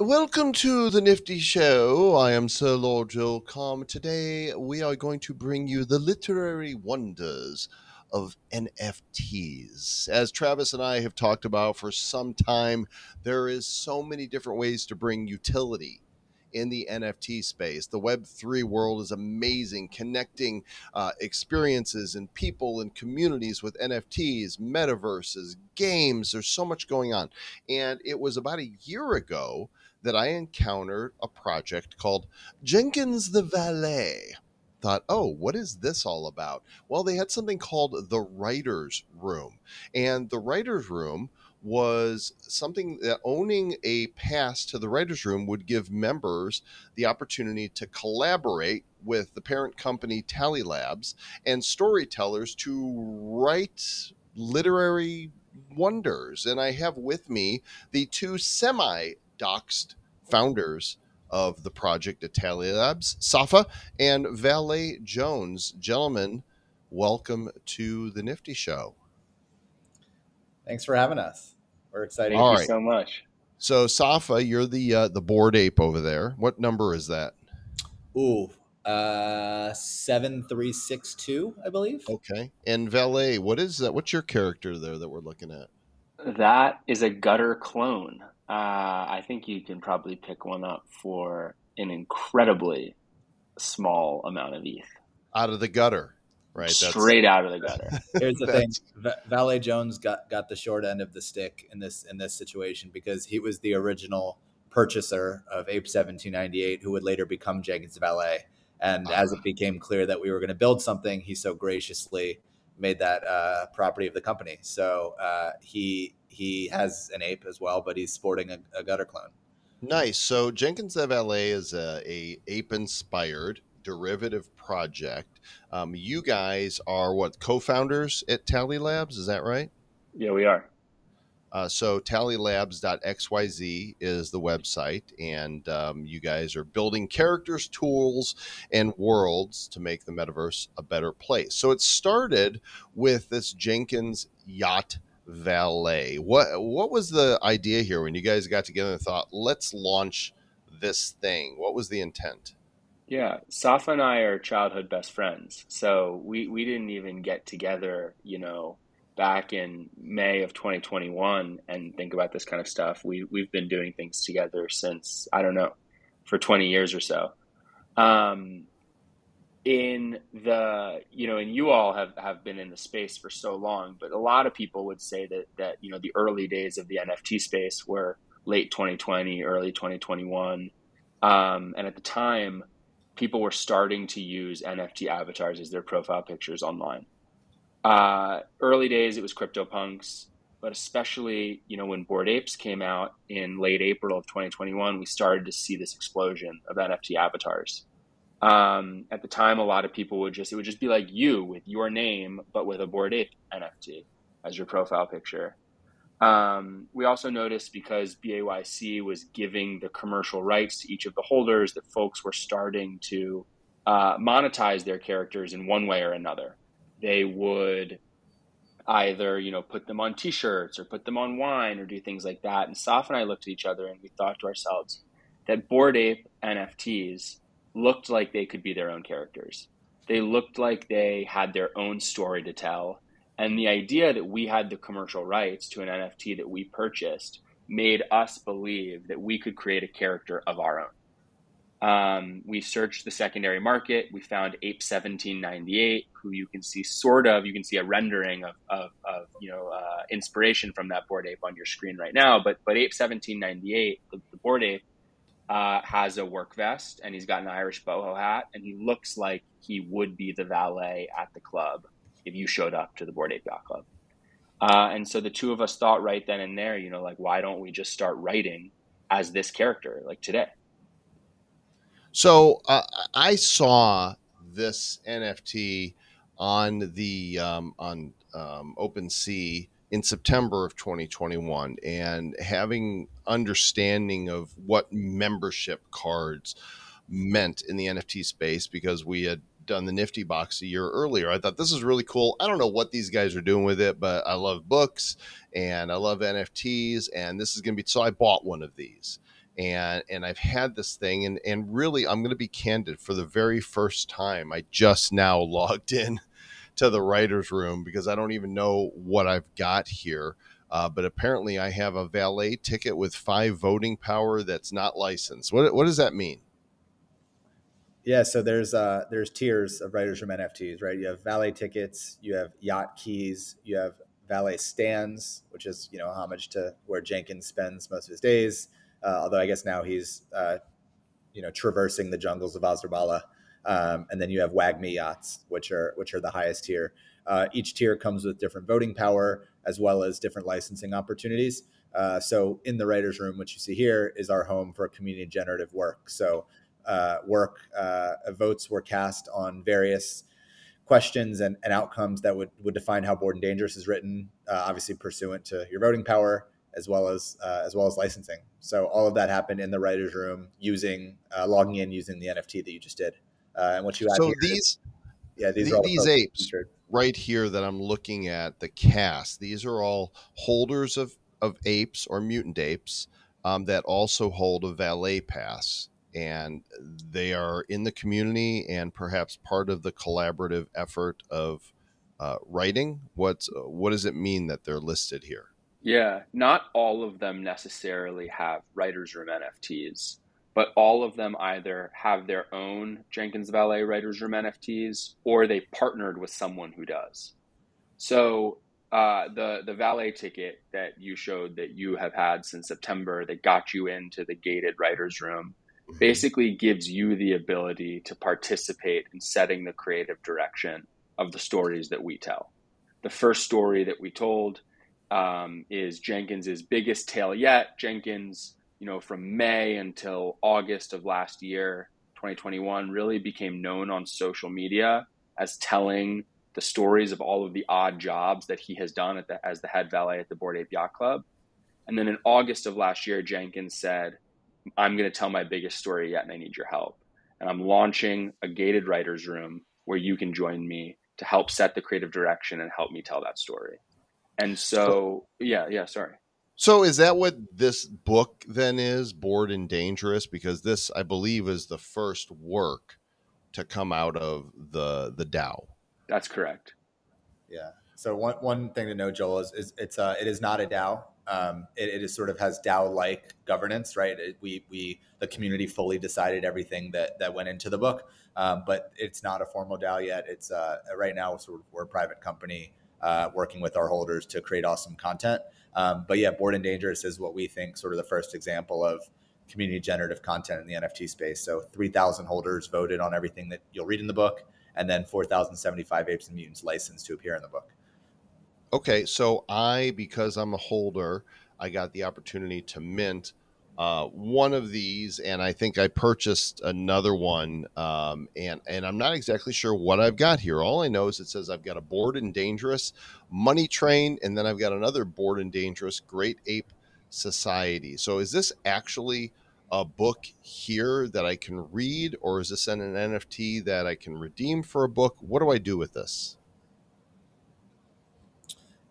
Welcome to the Nifty Show. I am Sir Lord Joel Comm. Today we are going to bring you the literary wonders of NFTs. As Travis and I have talked about for some time, there is so many different ways to bring utility in the NFT space. The Web3 world is amazing, connecting uh, experiences and people and communities with NFTs, metaverses, games. There's so much going on. And it was about a year ago that I encountered a project called Jenkins the Valet. Thought, oh, what is this all about? Well, they had something called the Writer's Room. And the Writer's Room was something that owning a pass to the writers room would give members the opportunity to collaborate with the parent company tally labs and storytellers to write literary wonders and i have with me the two semi doxed founders of the project at tally labs safa and valet jones gentlemen welcome to the nifty show Thanks for having us. We're excited. Thank All you right. so much. So Safa, you're the uh, the Bored Ape over there. What number is that? Ooh, uh, seven three six two, I believe. Okay. And valet, what is that? What's your character there that we're looking at? That is a gutter clone. Uh, I think you can probably pick one up for an incredibly small amount of ETH. Out of the gutter, right? Straight out of the gutter. Here's the thing: That's- Va- Valet Jones got got the short end of the stick in this in this situation because he was the original purchaser of Ape seventeen ninety eight, who would later become Jenkins Valet. And as it became clear that we were going to build something, he so graciously made that uh, property of the company. So uh, he he has an ape as well, but he's sporting a, a gutter clone. Nice. So Jenkins the Valet is a, a ape inspired derivative project. Um, you guys are what co-founders at Tally Labs? Is that right? Yeah, we are. Uh, so tallylabs.xyz is the website, and um, you guys are building characters, tools, and worlds to make the metaverse a better place. So it started with this Jenkins Yacht Valet. What what was the idea here when you guys got together and thought, let's launch this thing? What was the intent? Yeah, Safa and I are childhood best friends. So we, we didn't even get together, you know, back in May of 2021 and think about this kind of stuff. We, we've been doing things together since, I don't know, for 20 years or so. Um, in the, you know, and you all have, have been in the space for so long, but a lot of people would say that, that, you know, the early days of the NFT space were late 2020, early 2021. Um, and at the time, people were starting to use NFT avatars as their profile pictures online. Uh, early days, it was CryptoPunks, but especially you know when Bored Apes came out in late April of 2021, we started to see this explosion of NFT avatars. Um, at the time, a lot of people would just it would just be like you with your name, but with a Bored Ape NFT as your profile picture. Um, we also noticed because BAYC was giving the commercial rights to each of the holders that folks were starting to uh, monetize their characters in one way or another. They would either you know put them on T-shirts or put them on wine or do things like that. And Saf and I looked at each other and we thought to ourselves that Bored Ape NFTs looked like they could be their own characters. They looked like they had their own story to tell and the idea that we had the commercial rights to an NFT that we purchased made us believe that we could create a character of our own. Um, we searched the secondary market. We found Ape 1798, who you can see sort of, you can see a rendering of, of, of you know, uh, inspiration from that Bored Ape on your screen right now. But, but Ape 1798, the, the Bored Ape, uh, has a work vest and he's got an Irish boho hat and he looks like he would be the valet at the club if you showed up to the Bored Ape Yacht Club. Uh, and so the two of us thought right then and there, you know, like, why don't we just start writing as this character, like today? So uh, I saw this NFT on the um, on um, OpenSea in September of 2021, and having understanding of what membership cards meant in the NFT space because we had done the Nifty box a year earlier. I thought this is really cool. I don't know what these guys are doing with it, but I love books and I love NFTs, and this is going to be so. I bought one of these, and and I've had this thing, and and really, I'm going to be candid. For the very first time, I just now logged in to the writers' room because I don't even know what I've got here. Uh, but apparently, I have a valet ticket with five voting power that's not licensed. What what does that mean? Yeah, so there's uh, there's tiers of writers' room NFTs, right? You have valet tickets, you have yacht keys, you have valet stands, which is you know homage to where Jenkins spends most of his days. Uh, although I guess now he's uh, you know traversing the jungles of Azurbala. Um, and then you have WAGMI yachts, which are which are the highest tier. Uh, each tier comes with different voting power as well as different licensing opportunities. Uh, so in the writers' room, which you see here, is our home for community generative work. So uh, work uh, votes were cast on various questions and, and, outcomes that would, would define how bored and dangerous is written, uh, obviously pursuant to your voting power as well as uh, as well as licensing. So all of that happened in the writers' room using logging in using the NFT that you just did. Uh, and what you so these yeah these the, these apes featured. right here that I'm looking at the cast. These are all holders of of apes or mutant apes um, that also hold a valet pass and they are in the community and perhaps part of the collaborative effort of uh, writing. What's what does it mean that they're listed here? Yeah, not all of them necessarily have writers' room NFTs, but all of them either have their own Jenkins Valet writers' room NFTs or they partnered with someone who does. So uh, the the valet ticket that you showed that you have had since September that got you into the gated writers' room mm-hmm. basically gives you the ability to participate in setting the creative direction of the stories that we tell. The first story that we told um, is Jenkins's biggest tale yet. Jenkins, you know, from May until August of last year, 2021, really became known on social media as telling the stories of all of the odd jobs that he has done the, as the head valet at the Bored Ape Yacht Club. And then in August of last year, Jenkins said, I'm going to tell my biggest story yet and I need your help. And I'm launching a gated writer's room where you can join me to help set the creative direction and help me tell that story. And so, yeah, yeah, sorry. So is that what this book then is, Bored and Dangerous? Because this, I believe, is the first work to come out of the the DAO. That's correct. Yeah. So one one thing to know, Joel, is, is it's uh, it is not a DAO. Um, it, it is sort of has DAO like governance, right? It, we we the community fully decided everything that that went into the book, um, but it's not a formal DAO yet. It's uh, right now sort of we're a private company uh, working with our holders to create awesome content. Um, but yeah, Bored and Dangerous is what we think sort of the first example of community generative content in the NFT space. So 3,000 holders voted on everything that you'll read in the book, and then 4,075 apes and mutants licensed to appear in the book. Okay, so I, because I'm a holder, I got the opportunity to mint uh, one of these, and I think I purchased another one, um, and and I'm not exactly sure what I've got here. All I know is it says I've got a bored and dangerous money train, and then I've got another bored and dangerous Great Ape Society. So is this actually a book here that I can read, or is this an NFT that I can redeem for a book? What do I do with this?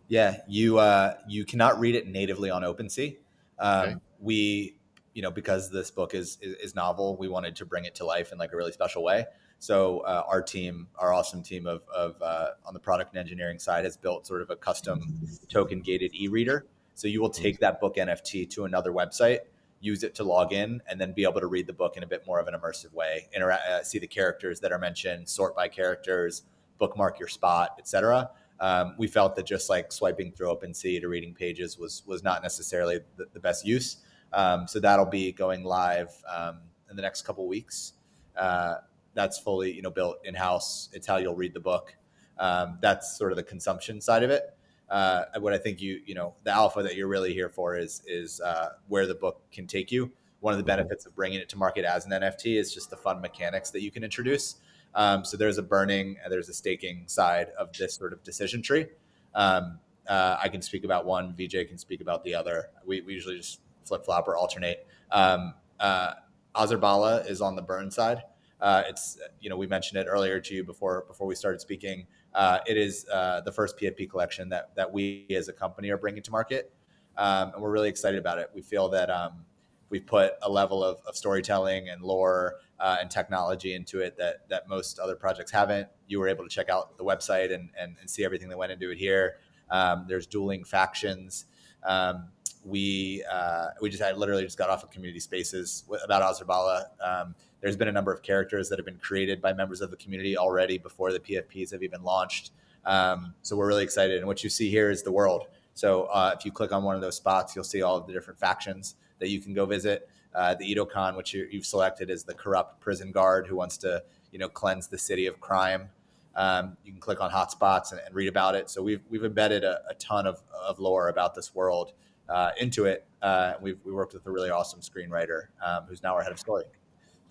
Yeah, you uh, you cannot read it natively on OpenSea. Um, okay. We you know, because this book is, is, is novel, we wanted to bring it to life in like a really special way. So uh, our team, our awesome team of, of uh, on the product and engineering side, has built sort of a custom token gated e-reader. So you will take that book NFT to another website, use it to log in, and then be able to read the book in a bit more of an immersive way. Intera- uh, see the characters that are mentioned, sort by characters, bookmark your spot, etc. Um, we felt that just like swiping through OpenSea to reading pages was was not necessarily the, the best use. Um, so that'll be going live um, in the next couple weeks. Uh, that's fully you know built in house. It's how you'll read the book. Um, that's sort of the consumption side of it. Uh, what I think you you know the alpha that you're really here for is is uh, where the book can take you. One of the benefits of bringing it to market as an NFT is just the fun mechanics that you can introduce. Um, so there's a burning and there's a staking side of this sort of decision tree. Um, uh, I can speak about one. VJ can speak about the other. We, we usually just flip flop or alternate. Um, uh, Azurbala is on the burn side. Uh, it's you know we mentioned it earlier to you before before we started speaking. Uh, it is uh, the first PFP collection that that we as a company are bringing to market, um, and we're really excited about it. We feel that um, we've put a level of, of storytelling and lore uh, and technology into it that that most other projects haven't. You were able to check out the website and and, and see everything that went into it here. Um, there's dueling factions. Um, we uh, we just had literally just got off of community spaces about Azurbala. Um, there's been a number of characters that have been created by members of the community already before the PFPs have even launched. Um, so we're really excited. And what you see here is the world. So uh, if you click on one of those spots, you'll see all of the different factions that you can go visit. Uh, the Ito Khan, which you, have selected, is the corrupt prison guard who wants to, you know, cleanse the city of crime. Um, you can click on hotspots and, and, read about it. So we've we've embedded a, a ton of, of lore about this world uh, into it. Uh, we've we worked with a really awesome screenwriter um, who's now our head of story.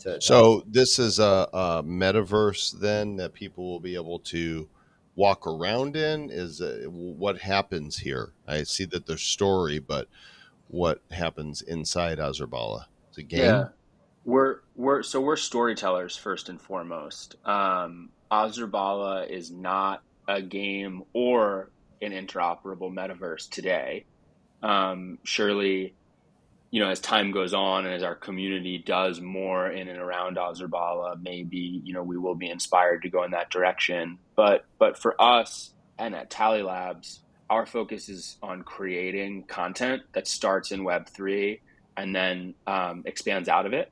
To, so this is a, a, metaverse then that people will be able to walk around in. Is uh, what happens here? I see that there's story, but what happens inside Azurbala? It's a game. Yeah. We're we're so we're storytellers first and foremost. Um, Azurbala is not a game or an interoperable metaverse today. Um, surely, you know, as time goes on and as our community does more in and around Azurbala, maybe you know we will be inspired to go in that direction. But but for us and at Tally Labs, our focus is on creating content that starts in Web3 and then um, expands out of it.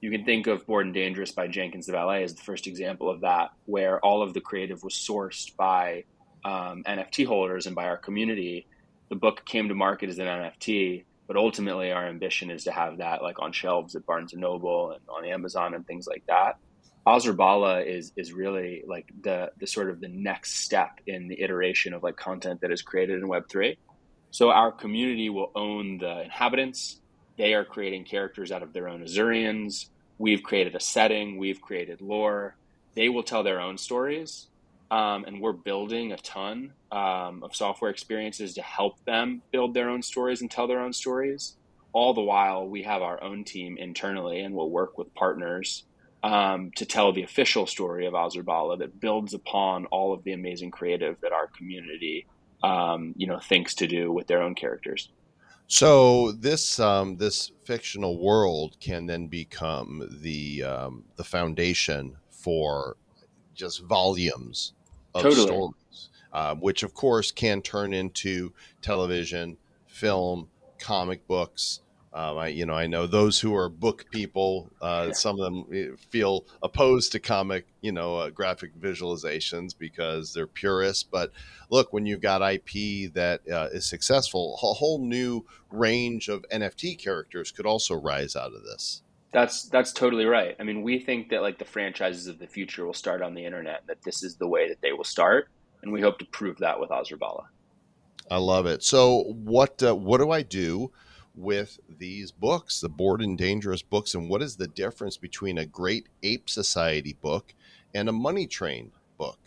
You can think of Bored and Dangerous by Jenkins the Valet as the first example of that, where all of the creative was sourced by um, NFT holders and by our community. The book came to market as an NFT, but ultimately our ambition is to have that like on shelves at Barnes and Noble and on Amazon and things like that. Azurbala is is really like the the sort of the next step in the iteration of like content that is created in Web three. So our community will own the inhabitants. They are creating characters out of their own Azurians. We've created a setting. We've created lore. They will tell their own stories, um, and we're building a ton um, of software experiences to help them build their own stories and tell their own stories. All the while, we have our own team internally, and we'll work with partners um, to tell the official story of Azurbala that builds upon all of the amazing creative that our community, um, you know, thinks to do with their own characters. So this um, this fictional world can then become the um, the foundation for just volumes of totally. stories, uh, which of course can turn into television, film, comic books, um, I, you know, I know those who are book people. Uh, some of them eh, feel opposed to comic, you know, uh, graphic visualizations because they're purists. But look, when you've got IP that uh, is successful, a whole new range of NFT characters could also rise out of this. That's that's totally right. I mean, we think that like the franchises of the future will start on the internet. That this is the way that they will start, and we hope to prove that with Azurbala. I love it. So, what uh, what do I do? with these books, the Bored and Dangerous books, and what is the difference between a Great Ape Society book and a Money Train book?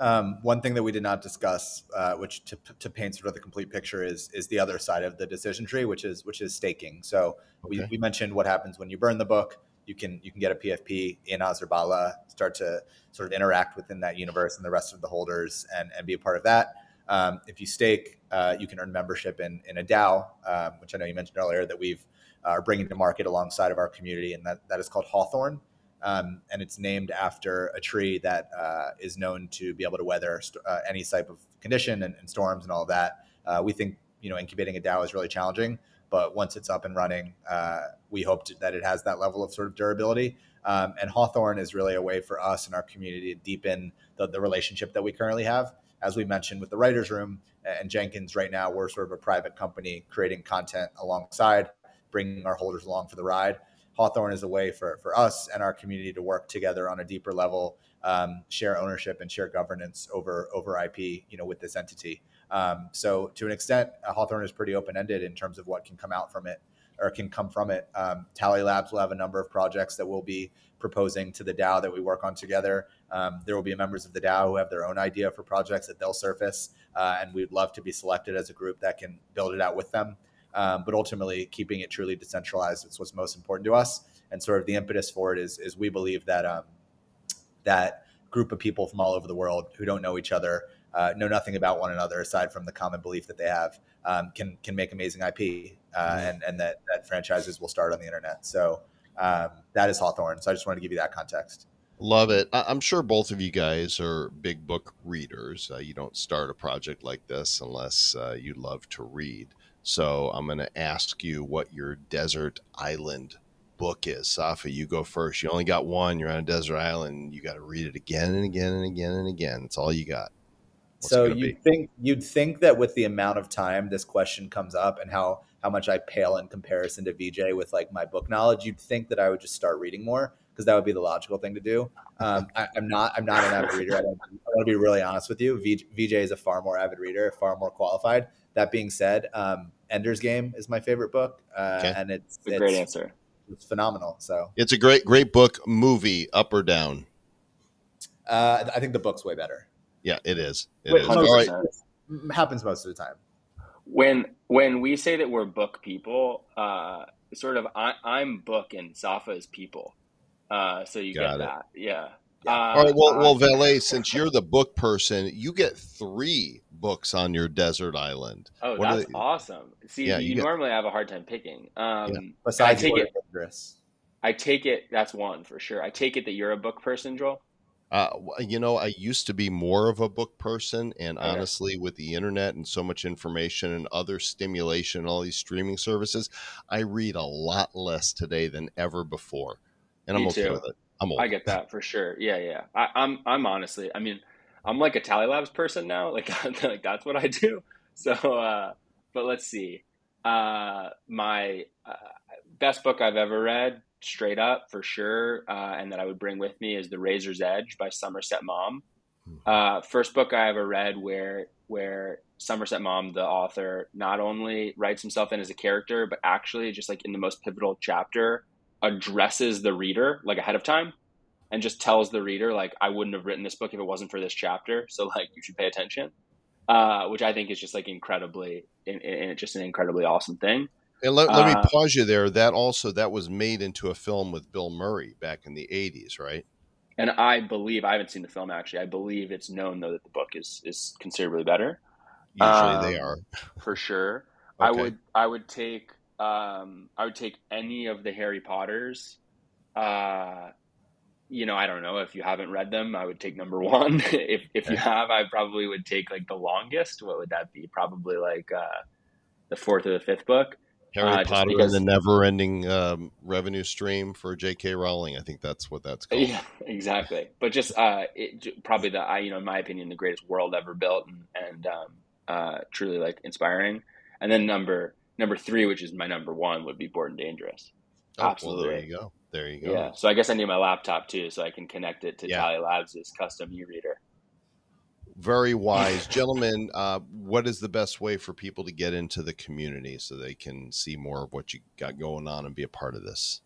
Um, one thing that we did not discuss, uh, which to, to, paint sort of the complete picture, is is the other side of the decision tree, which is which is staking. So okay. we, we mentioned what happens when you burn the book. You can you can get a PFP in Azurbala, start to sort of interact within that universe and the rest of the holders, and and be a part of that. Um, if you stake, uh, you can earn membership in, in a DAO, um, which I know you mentioned earlier that we've uh, are bringing to market alongside of our community, and that, that is called Hawthorn. Um, and it's named after a tree that uh, is known to be able to weather st- uh, any type of condition and, and, storms and all of that. Uh, we think you know incubating a DAO is really challenging, but once it's up and running, uh, we hope to, that it has that level of sort of durability. Um, and Hawthorne is really a way for us and our community to deepen the, the relationship that we currently have as we mentioned with the writers room and Jenkins right now, we're sort of a private company creating content alongside, bringing our holders along for the ride. Hawthorn is a way for, for us and our community to work together on a deeper level, um, share ownership and share governance over over IP, you know, with this entity. Um, so to an extent, Hawthorne is pretty open ended in terms of what can come out from it or can come from it. Um, Tally Labs will have a number of projects that we'll be proposing to the DAO that we work on together. Um, there will be members of the DAO who have their own idea for projects that they'll surface, uh, and we'd love to be selected as a group that can build it out with them. Um, but ultimately, keeping it truly decentralized is what's most important to us. And sort of the impetus for it is, is we believe that um, that group of people from all over the world who don't know each other uh, know nothing about one another aside from the common belief that they have, um, can can make amazing IP, uh, mm-hmm. and and that that franchises will start on the internet. So um, that is Hawthorne. So I just wanted to give you that context. Love it. I'm sure both of you guys are big book readers. Uh, you don't start a project like this unless uh, you love to read. So I'm going to ask you what your desert island book is. Safa, you go first. You only got one. You're on a desert island. You got to read it again and again and again and again. It's all you got. What's so you think you'd think that with the amount of time this question comes up and how how much I pale in comparison to VJ with like my book knowledge, you'd think that I would just start reading more because that would be the logical thing to do. Um, I, am not. I'm not an avid reader. I, I want to be really honest with you. VJ, VJ is a far more avid reader, far more qualified. That being said, um, Ender's Game is my favorite book, uh, okay. and it's, it's a great answer. It's phenomenal. So it's a great, great book. Movie, up or down? Uh, I think the book's way better. Yeah, it is. It Wait, is. All right. Happens most of the time. When when we say that we're book people, uh, sort of I, am book and Safa is people. Uh, so you Got get it. that. Yeah. yeah. Uh, All right. Well, well, Valet, since you're the book person, you get three books on your desert island. Oh, what that's awesome. See, yeah, you, you get... normally have a hard time picking. Um, yeah. Besides, I take it. Dangerous. I take it that's one for sure. I take it that you're a book person, Joel. Uh, you know, I used to be more of a book person, and okay. honestly, with the internet and so much information and other stimulation, and all these streaming services, I read a lot less today than ever before and Me I'm okay too. with it. I'm old. I get that for sure. Yeah, yeah. I, I'm I'm honestly, I mean, I'm like a Tally Labs person now. Like, like that's what I do. So, uh, but let's see. Uh, my uh, best book I've ever read, straight up for sure, uh, and that I would bring with me is The Razor's Edge by Somerset Maugham. Hmm. Uh, first book I ever read where where Somerset Maugham, the author, not only writes himself in as a character, but actually just like in the most pivotal chapter addresses the reader like ahead of time and just tells the reader like I wouldn't have written this book if it wasn't for this chapter. So like you should pay attention, uh, which I think is just like incredibly, in, in, just an incredibly awesome thing. And let, let uh, me pause you there. That also that was made into a film with Bill Murray back in the '80s, right? And I believe I haven't seen the film actually. I believe it's known though that the book is is considerably better. Usually um, they are for sure. okay. I would I would take um, I would take any of the Harry Potters. Uh, you know, I don't know if you haven't read them. I would take number one. if if you have, I probably would take like the longest. What would that be? Probably like uh, the fourth or the fifth book. Harry uh, Potter because, and the never-ending um, revenue stream for J.K. Rowling. I think that's what that's called. Yeah, exactly. But just uh, it, probably the, I, you know, in my opinion, the greatest world ever built, and, and um, uh, truly like inspiring. And then number number three, which is my number one, would be Bored and Dangerous. Oh, Absolutely. Well, there you go. There you go. Yeah. So I guess I need my laptop too, so I can connect it to yeah. Tally Labs' custom e-reader. Very wise, gentlemen. Uh, what is the best way for people to get into the community so they can see more of what you got going on and be a part of this?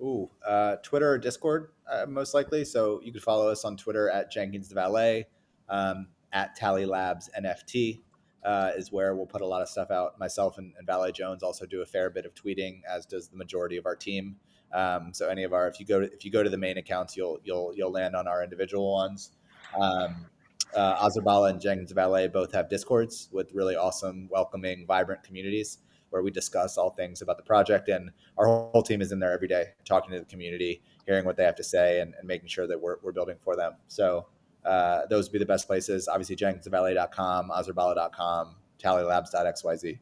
Ooh, uh, Twitter or Discord, uh, most likely. So you could follow us on Twitter at Jenkins the Valet, um, at Tally Labs NFT uh, is where we'll put a lot of stuff out. Myself and, and Valet Jones also do a fair bit of tweeting, as does the majority of our team. Um, so any of our, if you go to if you go to the main accounts, you'll you'll you'll land on our individual ones. Um, uh, and Jenkins Valet both have discords with really awesome, welcoming, vibrant communities where we discuss all things about the project. And our whole team is in there every day, talking to the community, hearing what they have to say, and, and making sure that we're, we're building for them. So uh, those would be the best places. Obviously, jenkinsvalet.com, azurbala.com, tallylabs.xyz.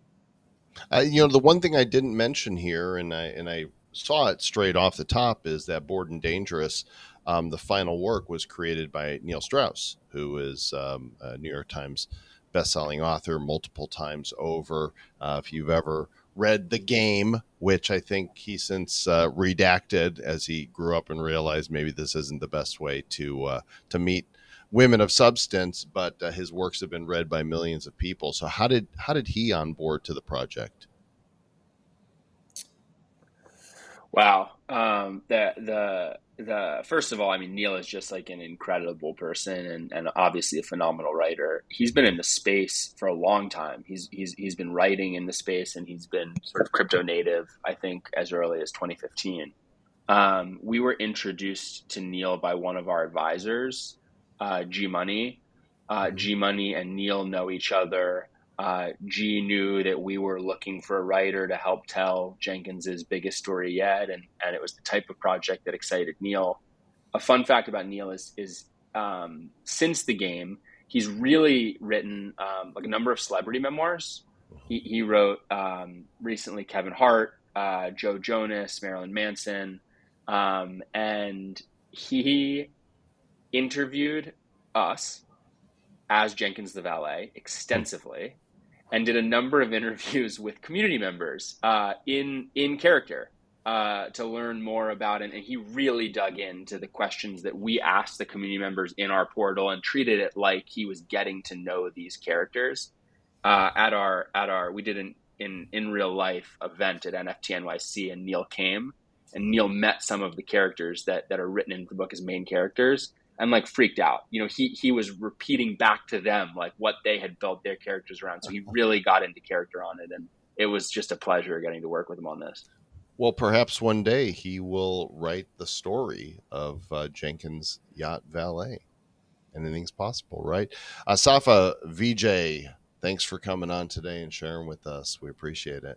Uh, you know, the one thing I didn't mention here, and I and I saw it straight off the top, is that Bored and Dangerous. Um, the final work was created by Neil Strauss, who is um, a New York Times best-selling author multiple times over. Uh, if you've ever read The Game, which I think he since uh, redacted as he grew up and realized maybe this isn't the best way to uh, to meet women of substance, but uh, his works have been read by millions of people. So how did how did he on board to the project? Wow, um, the the the first of all, I mean Neil is just like an incredible person and, and obviously a phenomenal writer. He's been in the space for a long time. He's he's he's been writing in the space and he's been sort of crypto native. I think as early as 2015. Um, we were introduced to Neil by one of our advisors uh, G Money, Uh, G Money and Neil know each other. Uh, G knew that we were looking for a writer to help tell Jenkins's biggest story yet, and, and it was the type of project that excited Neil. A fun fact about Neil is is um, since the game, he's really written um, like a number of celebrity memoirs. He, he wrote um, recently Kevin Hart, uh, Joe Jonas, Marilyn Manson, um, and he interviewed us as Jenkins the valet extensively and did a number of interviews with community members uh, in in character uh, to learn more about it. And he really dug into the questions that we asked the community members in our portal and treated it like he was getting to know these characters. Uh, at our at our we did an in in real life event at NFT NYC, and Neil came, and Neil met some of the characters that that are written in the book as main characters and like freaked out. You know, he he was repeating back to them like what they had built their characters around. So he really got into character on it, and it was just a pleasure getting to work with him on this. Well, perhaps one day he will write the story of uh, Jenkins Yacht Valet. Anything's possible, right? Uh, Safa VJ, thanks for coming on today and sharing with us. We appreciate it.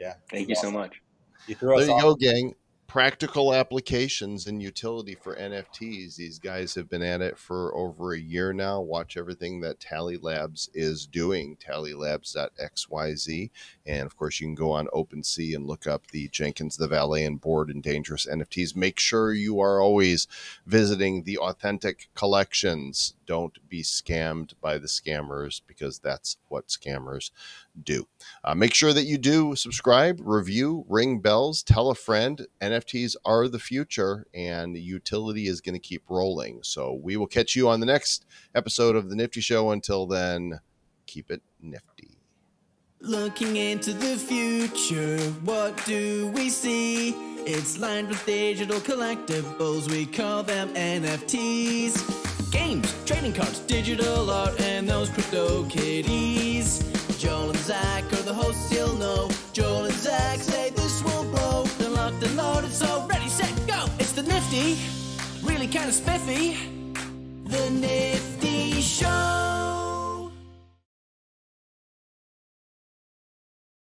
Yeah, thank you awesome. so much. You there you off. go, gang practical applications and utility for NFTs. These guys have been at it for over a year now. Watch everything that Tally Labs is doing, tallylabs.xyz. And of course, you can go on OpenSea and look up the Jenkins, the Valet, and Bored and Dangerous NFTs. Make sure you are always visiting the authentic collections. Don't be scammed by the scammers because that's what scammers do. Uh, make sure that you do subscribe, review, ring bells, tell a friend. NFTs are the future, and the utility is going to keep rolling. So we will catch you on the next episode of the Nifty Show. Until then, keep it nifty. Looking into the future, what do we see? It's lined with digital collectibles, we call them NFTs. Games, trading cards, digital art, and those crypto kitties. Joel and Zach are the hosts you'll know. Joel and Zach say this will blow. They're locked and loaded, so ready, set, go. It's the Nifty, really kind of spiffy. The Nifty Show.